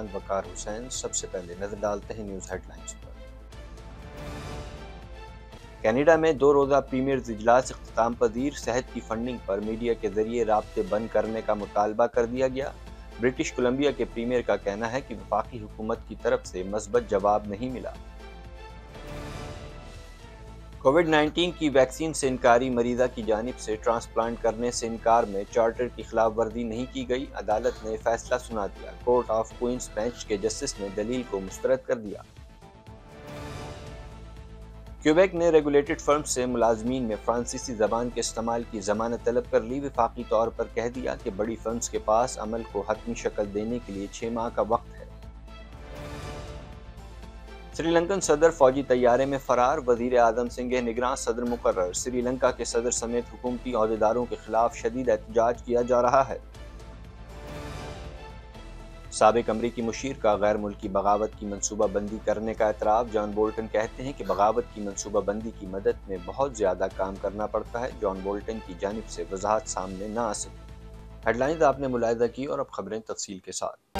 मेज़बान वकार हुसैन, सबसे पहले नज़र डालते हैं न्यूज़ हेडलाइंस पर। कनाडा में दो रोज़ा प्रीमियर इजलास अख्ताम पजीर सेहत की फंडिंग पर मीडिया के ज़रिए रबते बंद करने का मुतालबा कर दिया गया। ब्रिटिश कोलंबिया के प्रीमियर का कहना है कि वफाकी हुकूमत की तरफ़ से मस्बत जवाब नहीं मिला। कोविड 19 की वैक्सीन से इनकारी मरीजा की जानब से ट्रांसप्लांट करने से इनकार में चार्टर की खिलाफ वर्जी नहीं की गई, अदालत ने फैसला सुना दिया। कोर्ट ऑफ़ क्वींस बेंच के जस्टिस ने दलील को मुस्तरद कर दिया। क्यूबेक ने रेगुलेटेड फर्म से मुलाजमीन में फ्रांसीसी जबान के इस्तेमाल की जमानत तलब कर ली। विफाकी तौर पर कह दिया कि बड़ी फर्म्स के पास अमल को हतमी शक्ल देने के लिए छः माह का वक्त है। श्रीलंकन सदर फौजी तैयारे में फरार, वज़ीर आज़म सिंह निगरान सदर मुकर श्रीलंका के सदर समेत हुकूमती अहदेदारों के खिलाफ शदीद एहतजाज किया जा रहा है। सबक अमरीकी मुशीर का गैर मुल्की बगावत की मनसूबा बंदी करने का एतराफ़ जॉन बोल्टन कहते हैं कि बगावत की मनसूबा बंदी की मदद में बहुत ज़्यादा काम करना पड़ता है। जॉन बोल्टन की जानब से वजाहत सामने न आ सकी। हेडलाइंस आपने मुलायदा की और अब खबरें तफसील के साथ।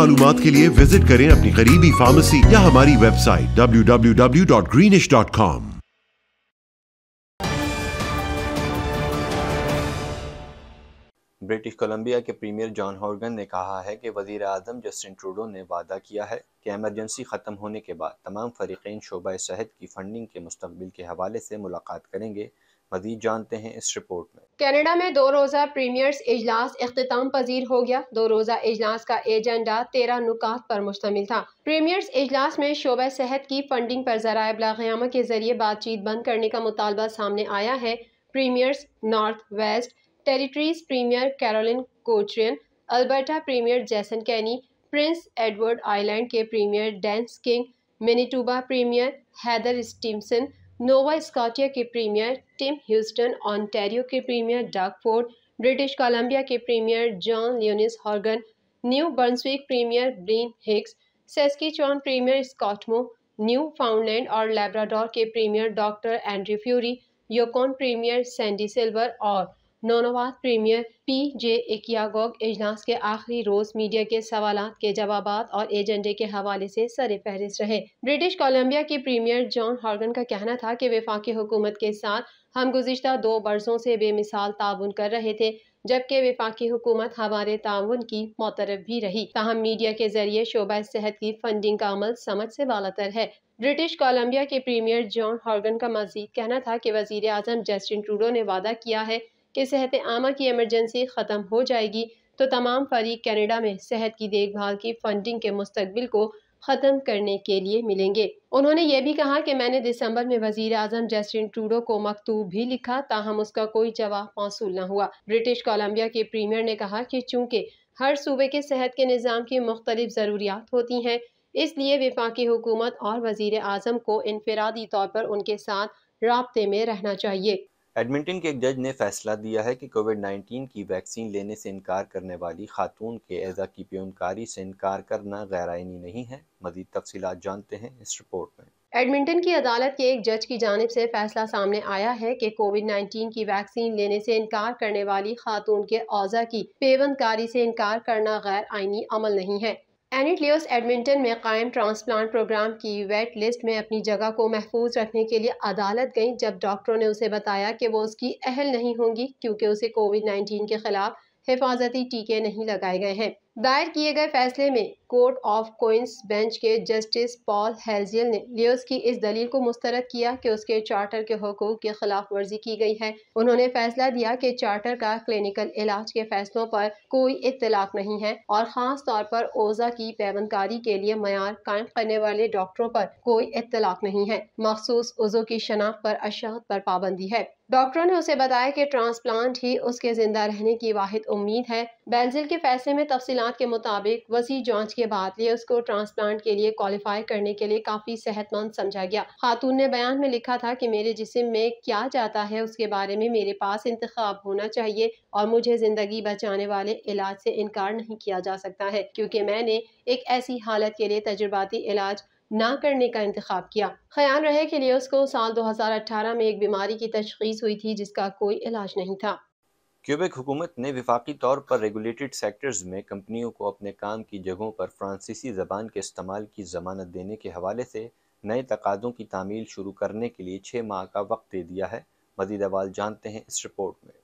मालूम के लिए विज़िट करें अपनी करीबी फार्मेसी या हमारी वेबसाइट www.greenish.com ब्रिटिश कोलंबिया के प्रीमियर जॉन हॉर्गन ने कहा है कि वज़ीर अजम जस्टिन ट्रूडो ने वादा किया है कि एमरजेंसी ख़त्म होने के बाद तमाम फरीकें शोबा सेहत की फंडिंग के मुस्तबिल के हवाले से मुलाकात करेंगे। मजीद जानते हैं इस रिपोर्ट में। कनाडा में दो रोज़ा प्रीमियर्स इजलास अख्ताम पजीर हो गया। दो रोज़ा इजलास का एजेंडा तेरह नुकात पर मुश्तमिल था। प्रीमियर्स इजलास में शोबा सेहत की फंडिंग पर जराए बलागयामा के ज़रिए बातचीत बंद करने का मुतालबा सामने आया है। Premiers North West Territories premier Caroline Cochrane Alberta premier Jason Kenney, Prince Edward Island के premier Dennis King, Manitoba premier Heather Stefanson Nova Scotia के प्रीमियर, टिम ह्यूस्टन ऑनटेरियो के premier Doug Ford, British Columbia के premier, John लियोनिस Horgan, New Brunswick premier Blaine Higgs सेस्की Saskatchewan premier, Scott Moe, Newfoundland और Labrador के premier, doctor Andrew Furey, Yukon premier, Sandy Silver और Nunavut premiere P जे इकियागोग इजलास के आखिरी रोज media के सवाल के जवाब और एजेंडे के हवाले से सर फहरिस्त रहे। ब्रिटिश कोलंबिया के प्रीमियर जॉन हॉर्गन का कहना था कि विफाकी हुकूमत के साथ हम गुजशत दो बरसों से बेमिसाल ताउन कर रहे थे, जबकि विफाकी हुकूमत हमारे ताउन की मोतरफ भी रही। ताहम मीडिया के ज़रिए शोबा सेहत की फंडिंग का अमल समझ से वालतर है। ब्रिटिश कोलंबिया के प्रीमियर जॉन हॉर्गन का मजीद कहना था कि वज़ीर अजम जस्टिन ट्रूडो ने वादा किया है कि सेहत आमा की एमरजेंसी ख़त्म हो जाएगी तो तमाम फरीक कनाडा में सेहत की देखभाल की फंडिंग के मुस्तबिल को ख़त्म करने के लिए मिलेंगे। उन्होंने ये भी कहा कि मैंने दिसंबर में वज़ीर अजम जस्टिन ट्रूडो को मकतूब भी लिखा, ताहम उसका कोई जवाब मौसू न हुआ। ब्रिटिश कोलम्बिया के प्रीमियर ने कहा कि चूँकि हर सूबे के सेहत के निज़ाम की मुख्तलिफ़ ज़रूरियात होती हैं, इसलिए विफाकी हुकूमत और वज़ीर अजम को इनफरादी तौर पर उनके साथ रबते में रहना चाहिए। एडमिंटन के एक जज ने फैसला दिया है कि कोविड 19 की वैक्सीन लेने से इनकार करने वाली खातून के एजा की प्यूनकारी से इनकार करना गैर आइनी नहीं है, मजीद तफसीत जानते हैं इस रिपोर्ट में। एडमिंटन की अदालत के एक जज की जानब से फैसला सामने आया है कि कोविड 19 की वैक्सीन लेने से इनकार करने वाली खातून के औजा की पेवंदकारी से इनकार करना गैर आइनी अमल नहीं है। एनिट लियोस एडमिंटन में कायम ट्रांसप्लांट प्रोग्राम की वेट लिस्ट में अपनी जगह को महफूज रखने के लिए अदालत गई, जब डॉक्टरों ने उसे बताया कि वो उसकी अहल नहीं होंगी, क्योंकि उसे कोविड 19 के खिलाफ हिफाजती टीके नहीं लगाए गए हैं। दायर किए गए फैसले में कोर्ट ऑफ़ कोइंस बेंच के जस्टिस पॉल हेल्जियल ने लियोस की इस दलील को मुस्तरद किया कि उसके चार्टर के हकूक की खिलाफ वर्जी की गई है। उन्होंने फैसला दिया कि चार्टर का क्लिनिकल इलाज के फैसलों पर कोई इतलाक नहीं है और ख़ास तौर पर ओजा की पैबंदकारी के लिए मैार कायम करने वाले डॉक्टरों पर कोई इतलाक नहीं है। मखसूस उजो की शनाख्त पर अशात पर पाबंदी है। डॉक्टरों ने उसे बताया कि ट्रांसप्लांट ही उसके ज़िंदा रहने की वाहिद उम्मीद है। बेंजिल के फैसले में तफसीत के मुताबिक वसी जाँच के बाद ये उसको ट्रांसप्लांट के लिए क्वालिफाई करने के लिए काफ़ी सेहतमंद समझा गया। खातून ने बयान में लिखा था कि मेरे जिसम में क्या जाता है उसके बारे में मेरे पास इंतखब होना चाहिए और मुझे ज़िंदगी बचाने वाले इलाज से इनकार नहीं किया जा सकता है, क्योंकि मैंने एक ऐसी हालत के लिए तजुर्बाती इलाज ना करने का इंतखब किया। ख्याल रहे कि लिए उसको साल 2018 में एक बीमारी की तशखीस हुई थी जिसका कोई इलाज नहीं था। क्यूबेक हुकूमत ने विफाकी तौर पर रेगुलेटेड सेक्टर्स में कंपनियों को अपने काम की जगहों पर फ्रांसीसी ज़बान के इस्तेमाल की ज़मानत देने के हवाले से नए तकाज़ों की तामील शुरू करने के लिए छः माह का वक्त दे दिया है। मजीद अवाल जानते हैं इस रिपोर्ट में।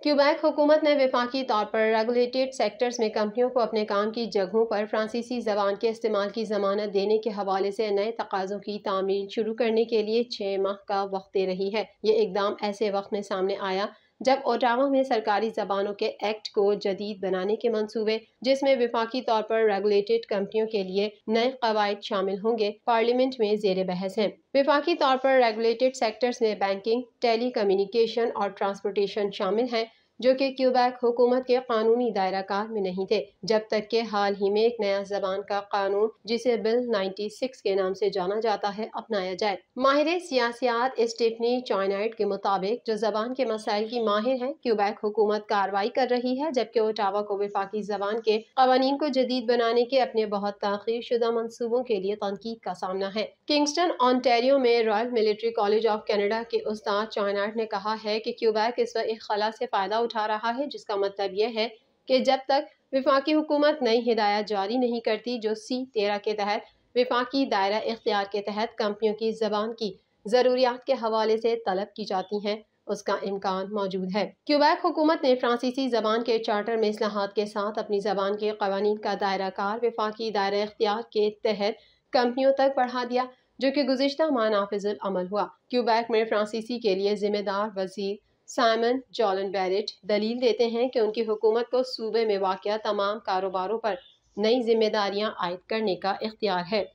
क्यूबैक हुकूमत ने विफाकी तौर पर रेगुलेटेड सेक्टर्स में कंपनियों को अपने काम की जगहों पर फ्रांसीसी जबान के इस्तेमाल की जमानत देने के हवाले से नए तकाज़ों की तामील शुरू करने के लिए छः माह का वक्त दे रही है। ये इकदाम ऐसे वक्त में सामने आया जब ओटावा में सरकारी जबानों के एक्ट को जदीद बनाने के मंसूबे, जिसमें विफाकी तौर पर रेगुलेटेड कंपनियों के लिए नए कवायद शामिल होंगे, पार्लियामेंट में जेर बहस हैं। विफाकी तौर पर रेगुलेटेड सेक्टर्स में बैंकिंग टेली कम्युनिकेशन और ट्रांसपोर्टेशन शामिल हैं। जो कि क्यूबैक हुकूमत के कानूनी दायरा कार में नहीं थे, जब तक के हाल ही में एक नया जबान का कानून, जिसे बिल 96 के नाम से जाना जाता है, अपनाया जाए। माहिर सियासियात स्टेफनी चाइनाइट के मुताबिक, जो जबान के मसाइल की माहिर है, क्यूबैक हुकूमत कार्रवाई कर रही है, जबकि ओटावा को विफाकी जबान के कवानीन को जदीद बनाने के अपने बहुत तखिर शुदा मनसूबों के लिए तनकीद का सामना है। किंगस्टन ऑनटेरियो में royal military college of Canada के उस्ताद चाइनाइट ने कहा है कि क्यूबैक इस वक्त एक खला से फ़ायदा उठा रहा है, जिसका मतलब यह है कि जब तक विफाकी हुकूमत नई हिदायत जारी नहीं करती, जो सी तेरह के तहत, विफाकी दायरा इख्तियार के तहत कंपनियों की जबान की ज़रूरियात के हवाले से तलब की जाती हैं, उसका इम्कान मौजूद है। क्यूबैक हुकूमत ने फ्रांसीसी जबान के चार्टर में असलाहत के साथ अपनी जबान के कवानीन का दायरा कार विफाकी दायरा इख्तियार के तहत कंपनियों तक बढ़ा दिया, जो कि गुजशत माह नाफिजुल अमल हुआ। क्यूबैक में फ्रांसीसी के लिए जिम्मेदार वज़ीर साइमन जॉलन बैरिट दलील देते हैं कि उनकी हुकूमत को सूबे में वाक़ तमाम कारोबारों पर नई जिम्मेदारियाँ आयद करने का इख्तियार है।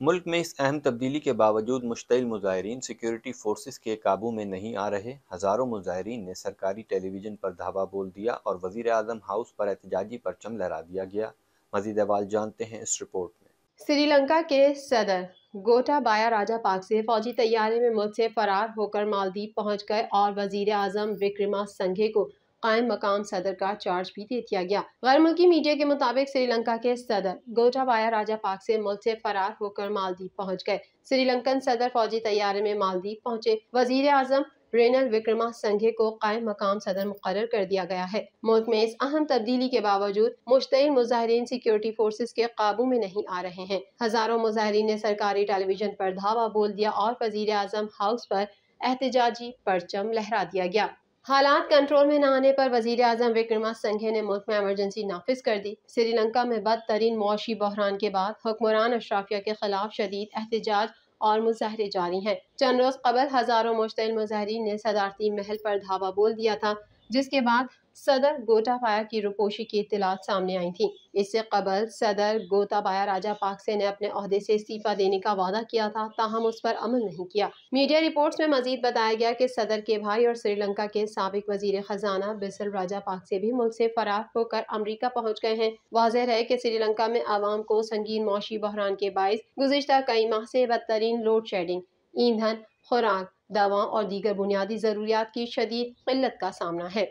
मुल्क में इस अहम तब्दीली के बावजूद मुश्तिल मुजाहरीन सिक्योरिटी फोर्सेस के काबू में नहीं आ रहे। हज़ारों मुजाहरीन ने सरकारी टेलीविज़न पर धावा बोल दिया और वज़ीर अजम हाउस पर एहतजाजी परचम लहरा दिया गया। मजीद अवाल जानते हैं इस रिपोर्ट में। श्रीलंका के सदर गोटाबाया राजा पाक से फौजी तैयारी में मुल्क से फरार होकर मालदीप पहुँच गए और वज़ीर अजम विक्रमा संघे को कायम मकाम सदर का चार्ज भी दे दिया गया। गैर मुल्की मीडिया के मुताबिक श्रीलंका के सदर गोटाबाया राजा पाक से मुल्क से फरार होकर मालदीप पहुँच गए। श्रीलंकन सदर फौजी तैयारी में मालदीप पहुँचे। वज़ीर आज़म रेनल विक्रमा संघे को कायम मकाम सदर मुकर कर दिया गया है। मुल्क में इस अहम तब्दीली के बावजूद मुश्तिल मुजाहरीन सिक्योरिटी फोर्सेज के काबू में नहीं आ रहे हैं। हज़ारों मुजाहरीन ने सरकारी टेलीविज़न पर धावा बोल दिया और वज़ीर आज़म हाउस पर एहतजाजी परचम लहरा दिया गया। हालात कंट्रोल में न आने पर वज़ीर अजम विक्रमा संघे ने मुल्क में एमरजेंसी नाफिज कर दी। श्रीलंका में बदतरीन मुआशी बहरान के बाद हुक्मरान अशराफिया के खिलाफ शदीद एहतजाज और मुजाहरे जारी हैं। चंद रोज कबल हज़ारों मुश्तिल मुजाहरीन ने सदारती महल पर धावा बोल दिया था, जिसके बाद सदर गोटाबाया की रुपोशी की इतलात सामने आई थी। इससे कबल सदर गोताबाया राजा पाकसे ने अपने अहदे से इस्तीफा देने का वादा किया था, ताहम उस पर अमल नहीं किया। मीडिया रिपोर्ट्स में मजीद बताया गया कि सदर के भाई और श्रीलंका के सबक वज़ीर खजाना बिसल राजा पाक से भी मुल्क से फरार होकर अमरीका पहुँच गए हैं। वाजह है कि श्रीलंका में आवाम को संगीन मौशी बहरान के बायस गुजशत कई माह से बदतरीन लोड शेडिंग, ईंधन, खुराक, दवा और दीगर बुनियादी ज़रूरियात की शदीद किल्लत का सामना है।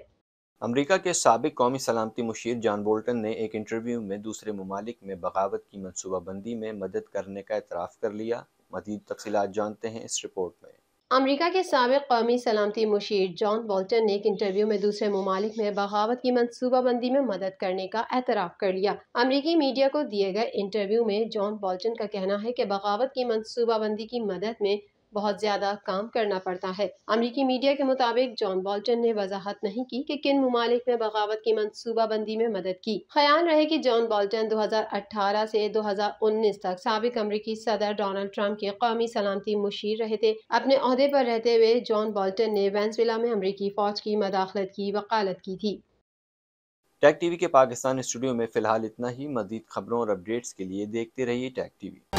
अमरीका के सबक कौमी सलामती मुशीर जॉन बोल्टन ने एक इंटरव्यू में दूसरे ममालिक में बगावत की मनसूबाबंदी में मदद करने का एतराफ़ कर लिया। मजीद तफसीत जानते हैं इस रिपोर्ट में। अमरीका के सबक कौमी सलामती मुशीर जॉन बोल्टन ने एक इंटरव्यू में दूसरे ममालिक में बगावत की मनसूबाबंदी में मदद करने का एतराफ़ कर लिया। अमरीकी मीडिया को दिए गए इंटरव्यू में जॉन बोल्टन का कहना है कि बगावत की मनसूबाबंदी की मदद में बहुत ज़्यादा काम करना पड़ता है। अमरीकी मीडिया के मुताबिक, जॉन बॉल्टन ने वजाहत नहीं की कि किन ममालिक ने बगावत की मनसूबाबंदी में मदद की। ख्याल रहे कि जॉन बॉल्टन 2018 से 2019 तक सबक अमरीकी सदर डोनाल्ड ट्रंप के कौमी सलामती मुशीर रहे थे। अपने अहदे पर रहते हुए, जॉन बॉल्टन ने वेंसविला में अमरीकी फौज की मदाखलत की वकालत की थी। टैक टीवी के पाकिस्तान स्टूडियो में फ़िलहाल इतना ही। मजीद खबरों और अपडेट्स के लिए देखते रहिए टैक टीवी।